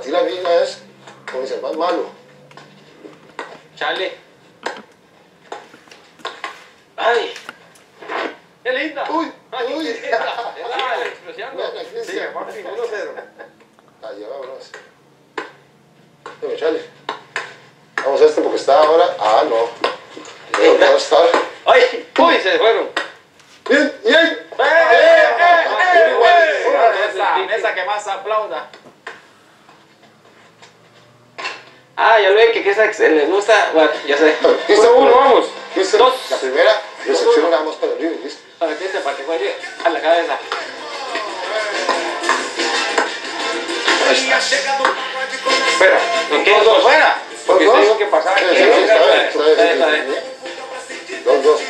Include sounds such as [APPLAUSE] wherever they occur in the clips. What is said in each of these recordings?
para ti la es, como dice, el más malo. Chale. ¡Ay! ¡Qué linda! Uy, Ay, uy. qué linda. Es la expresión. Sí, papi, 1-0. Allá vámonos. Dime, chale. Vamos a este porque está ahora. Ah, no. No, no está. ¡Ay! ¡Uy! Se fueron. Bien, bien. ¡Eh, eh, eh, eh, eh! Ah, ya lo ve que, que esa que le gusta. Bueno, ya sé. Listo, Uno, vamos. Listo. Dos. La primera, recepción nada más para arriba. Listo. Para que este, para que juegue a la cabeza. Espera, ¿no quieres dos fuera? Porque ¿Dos, te digo que pasaba aquí. Dos, dos.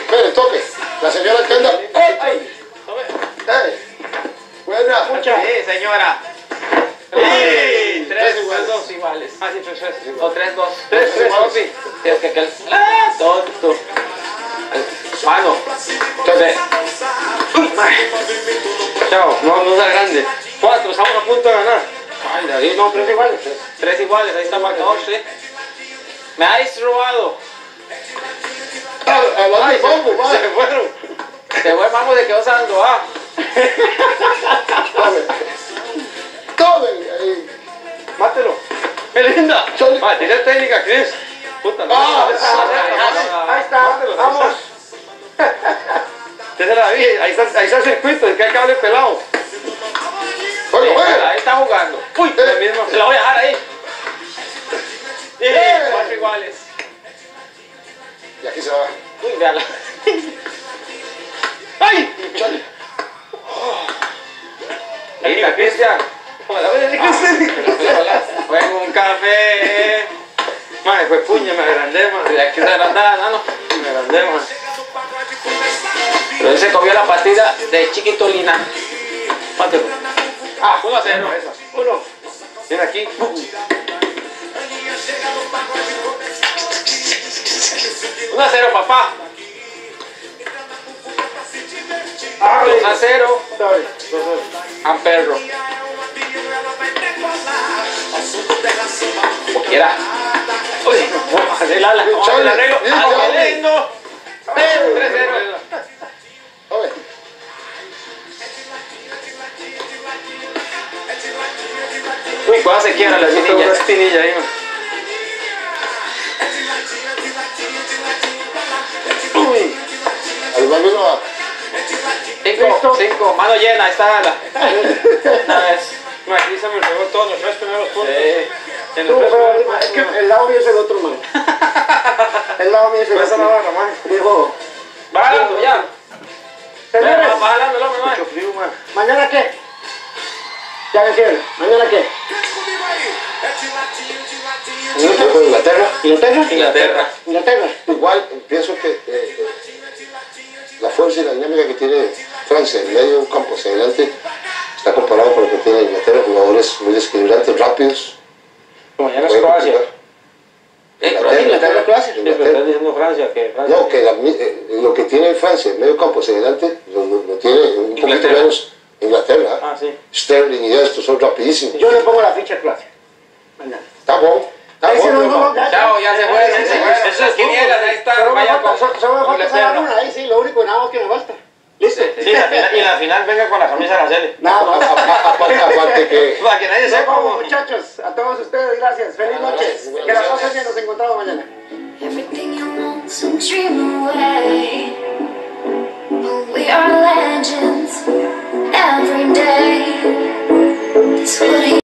Espere, toque. La señora que anda. ¡Ay! ¡Ay! Buena. Sí, señora. Tres tres, iguales. tres, dos iguales. Ah, sí, tres, tres. iguales. O tres, dos. Tres Tres, tres, iguales. papi. Tienes que aquel. ¡Ah! Tonto. Mano. Ay. Chao, no, no sea grande. Cuatro, estamos a punto de ganar. Ay, David, no, tres iguales. Tres iguales, ahí está el marcador, sí. Me habéis robado. A la Ay, se, se fueron. Se fue Mambo de que vas dando, ah. [LAUGHS] Melinda. Chale. Ah, tiene técnica, Chris. Puta, no. Ah, Ahí está, vamos. es la vida, ahí está, ahí está el circuito, es que hay cable pelado. Ahí está jugando. Uy. Se la voy a dejar ahí. Sí, cuatro iguales. Y aquí se va. Uy, véala. ¡Ay! Chale. Mira, Cristian. Cristian. Fue en un café. Madre, fue puña, me agrandé, man. De aquí se agrandaba, no, no. Me agrandé, man. Pero él se comió la partida de chiquitolina. Mátelo. Ah, uno a cero. Uno. Viene aquí. Uno a cero, papá. Dos a cero. A quiera. Uy, el. Vamos arreglo. Bien, ¡Ah, chale. qué lindo! Eh, 3-0. Tome. Uy, cuando se quiebra la espinilla. Una espinilla ahí, man. Uy. Cinco, cinco, mano llena, está la. [LAUGHS] Una vez. Aquí se me pegó todos los tres primeros puntos. En Tú, los tres pero, primeros es que puntos. el lado mío es el otro, man. El lado mío es el Pasa la otro. barra, man. Dijo, Va jalando, ya. señores, Va jalando el hombre, man. mucho frío, man. ¿Mañana qué? Ya decían, ¿mañana qué? Inglaterra. ¿Inglaterra? Inglaterra. ¿Inglaterra? Igual pienso que eh, la fuerza y la dinámica que tiene Francia en medio de un campo hacia jugadores muy desequilibrantes, rápidos. Mañana es Croacia. Eh, Inglaterra, Inglaterra, Croacia. Estás diciendo Francia, que Francia. No, que la eh, lo que tiene Francia en medio campo hacia adelante lo, lo- lo tiene un poquito Inglaterra. menos Inglaterra. Ah, sí. Sterling y estos son rapidísimos. Yo le pongo la ficha a Croacia. Mañana. Está bueno. Está Ese bueno. no, no, Chao, ya se fue. Eso es quinielas, ahí está. Solo me falta, con solo, me falta esa Inglaterra. luna, ahí sí, lo único nada más que me falta. ¿Listo? Sí, y en la final venga con la camisa de la serie. Nada más. Aparte, que [LAUGHS] Para que nadie sepa. vamos, mo. muchachos. A todos ustedes, gracias. Feliz noche. Que la pasen bien. Nos encontramos mañana.